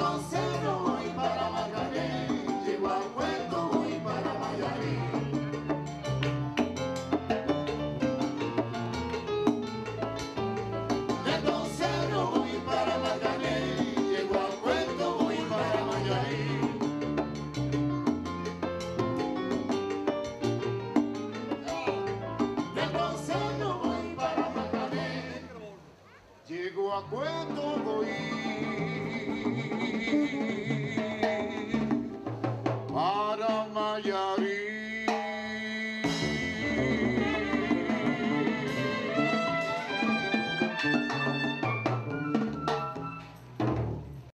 Con cero voy para Macanel, llego a Cuento, voy para Macanel. Con cero voy para Macanel, llego a Cuento, voy para Macanel. Con cero voy para Macanel, llego a Cuento, voy. Thank mm-hmm. you.